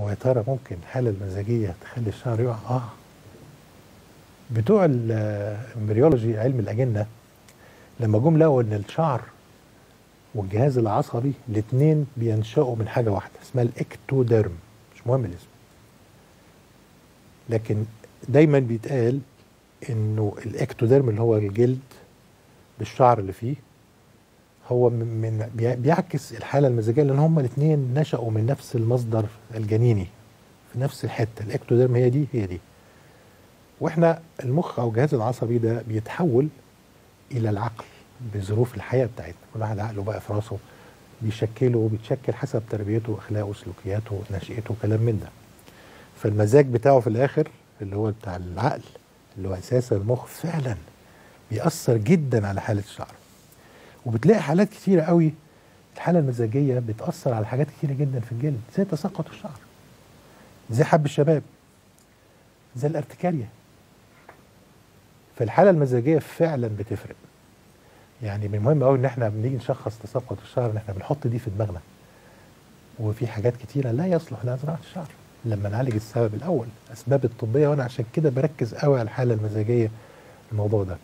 هو يا ترى ممكن الحاله المزاجية تخلي الشعر يقع؟ آه. بتوع ال embryology علم الأجنة لما جم لقوا إن الشعر والجهاز العصبي الاثنين بينشأوا من حاجة واحدة اسمها ال ectoderm. مش مهم الاسم. لكن دايما بيتقال إنه ال ectoderm اللي هو الجلد بالشعر اللي فيه هو من من- بي- بيعكس الحالة المزاجية لأن هما الاثنين نشأوا من نفس المصدر الجنيني في نفس الحتة الاكتوديرم هي دي هي دي. وإحنا المخ أو الجهاز العصبي ده بيتحول إلى العقل بظروف الحياة بتاعتنا. كل واحد عقله بقى في راسه بيشكله وبيتشكل حسب تربيته واخلاقه وسلوكياته ونشأته وكلام من ده. فالمزاج بتاعه في الآخر اللي هو بتاع العقل اللي هو أساس المخ فعلا بيأثر جدا على حالة الشعر. وبتلاقي حالات كتيرة قوي الحالة المزاجية بتأثر على حاجات كتيرة جدا في الجلد زي تساقط الشعر زي حب الشباب زي الارتكارية فالحالة المزاجية فعلا بتفرق. يعني من المهم قوي إن إحنا بنيجي نشخص تساقط الشعر إن إحنا بنحط دي في دماغنا. وفي حاجات كتيرة لا يصلح لها زراعه الشعر. لما نعالج السبب الأول الاسباب الطبية وأنا عشان كده بركز قوي على الحالة المزاجية الموضوع ده.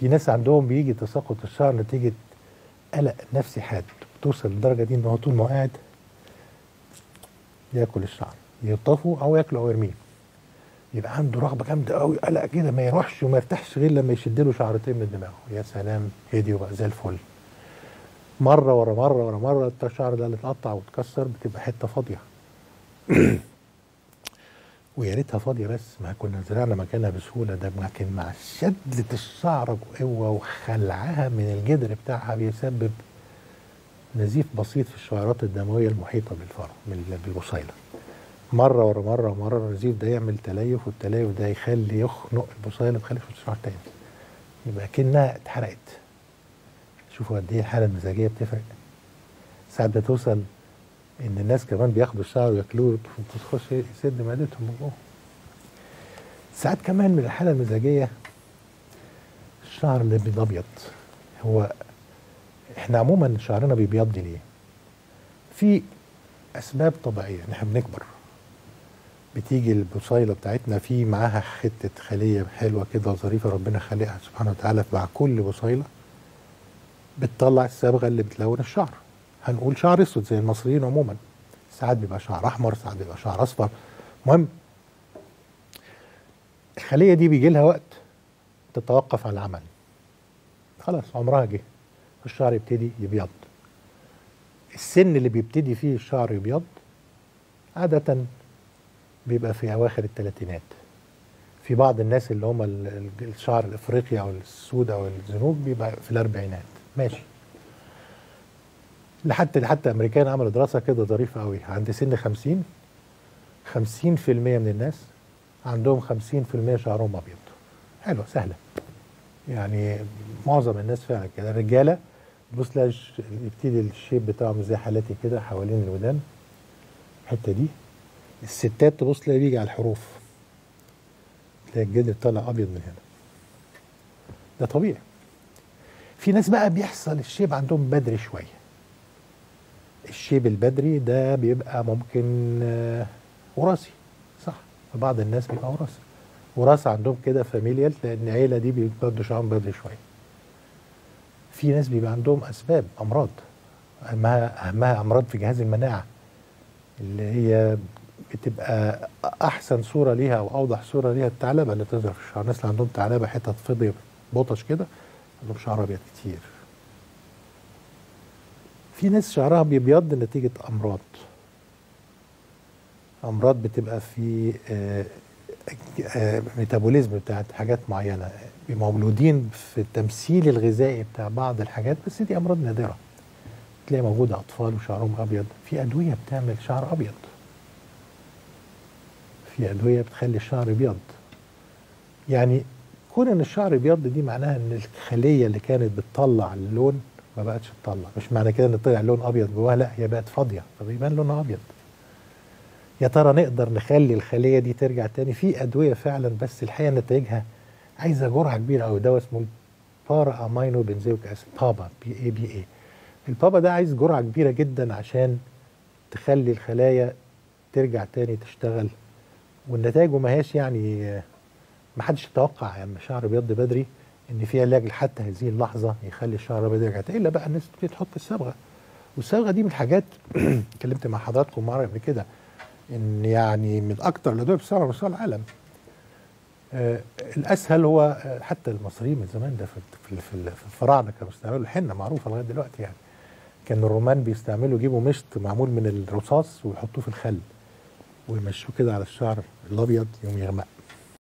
في ناس عندهم بيجي تساقط الشعر نتيجة قلق نفسي حاد بتوصل للدرجة دي إن هو طول ما هو قاعد ياكل الشعر يطفه أو ياكله أو يرميه. يبقى عنده رغبة جامدة قوي قلق كده ما يروحش وما يرتاحش غير لما يشد له شعرتين من دماغه. يا سلام هدي وبقى زي الفل. مرة ورا مرة ورا مرة الشعر ده اللي اتقطع واتكسر بتبقى حتة فاضية. ويا ريتها فاضيه بس ما كنا زرعنا مكانها بسهولة. ده لكن مع شدة الشعر بقوه وخلعها من الجدر بتاعها بيسبب نزيف بسيط في الشعيرات الدموية المحيطة بالفرع بالبصيله مرة ورا مرة ومره النزيف ده يعمل تليف والتليف ده يخلي يخنق البصيله ما تخليش الشعر تاني. يبقى كأنها اتحرقت. شوفوا قد إيه الحالة المزاجية بتفرق. ساعات بتوصل إن الناس كمان بياخدوا الشعر وياكلوه تخش يسد معدتهم من جوه ساعات كمان من الحالة المزاجية الشعر اللي بيبيض هو إحنا عموما شعرنا بيبيض ليه؟ في أسباب طبيعية. ان إحنا بنكبر. بتيجي البصيله بتاعتنا في معاها حتة خلية حلوة كده ظريفة ربنا خالقها سبحانه وتعالى مع كل بصيله بتطلع الصبغه اللي بتلون الشعر. هنقول شعر أسود زي المصريين عموما. ساعات بيبقى شعر أحمر ساعات بيبقى شعر أصفر. المهم الخلية دي بيجي لها وقت تتوقف عن العمل. خلاص عمرها جه. الشعر يبتدي يبيض. السن اللي بيبتدي فيه الشعر يبيض عادة بيبقى في أواخر الثلاثينات في بعض الناس اللي هم ال- ال- الشعر الإفريقي أو السود أو الزنوج بيبقى في الأربعينات. ماشي. لحتى حتى أمريكان عملوا دراسة كده ظريفة قوي عند سن 50 50% من الناس عندهم 50% شعرهم أبيض. حلوة سهلة. يعني معظم الناس فعلا كده. الرجالة بص تلاقي يبتدي الشيب بتاعهم زي حالاتي كده حوالين الودان. الحتة دي. الستات تبص تلاقي بيجي على الحروف. تلاقي الجلد طالع أبيض من هنا. ده طبيعي. في ناس بقى بيحصل الشيب عندهم بدري شوية. الشيب البدري ده بيبقى ممكن آه، وراثي صح؟ فبعض الناس بيبقى وراثي. وراثة عندهم كده familial لأن العيله دي بيبقوا شعرهم بدري شوية. في ناس بيبقى عندهم أسباب أمراض. أهمها أهمها أمراض في جهاز المناعة اللي هي بتبقى أحسن صورة ليها أو أوضح صورة ليها الثعلبه اللي تظهر في الشعر. الناس اللي عندهم ثعلبه حتت فضي بطش كده عندهم شعر أبيض كتير. في ناس شعرها بيبيض نتيجة أمراض. أمراض بتبقى في آه، آه، ميتابوليزم بتاعت حاجات بيبقوا مولودين في التمثيل الغذائي بتاع بعض الحاجات بس دي أمراض نادرة. تلاقي موجوده أطفال وشعرهم أبيض. في أدوية بتعمل شعر أبيض. في أدوية بتخلي الشعر ابيض يعني كون إن الشعر ابيض دي معناها إن الخلية اللي كانت بتطلع اللون ما بقتش تطلع. مش معنى كده إن طلع لون أبيض جواها لا هي بقت فاضية. فبيبان لونها أبيض. يا ترى نقدر نخلي الخلية دي ترجع تاني؟ في أدوية فعلا بس الحقيقة نتائجها عايزة جرعة كبيرة قوي دواء اسمه para-aminobenzoic acid PABA P A B A ال PABA ده عايز جرعة كبيرة جدا عشان تخلي الخلايا ترجع تاني تشتغل. والنتائج ما هياش يعني ما حدش يتوقع. يعني الشعر بيض بدري. إن في علاج حتى هذه اللحظة يخلي الشعر ابيض يرجع إلا بقى الناس تبتدي تحط الصبغة. والصبغة دي من الحاجات اتكلمت مع حضراتكم مرة قبل كده إن يعني من أكتر الأدوية بتستعمل مستوى العالم. آه الأسهل هو آه، حتى المصريين من زمان ده في في في في الفراعنة كانوا بيستعملوا الحنة معروفة لغاية دلوقتي يعني. كان الرومان بيستعملوا يجيبوا مشط معمول من الرصاص ويحطوه في الخل ويمشوه كده على الشعر الأبيض يوم يغمق.